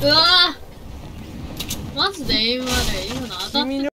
うわマジでエイム悪い今の当たって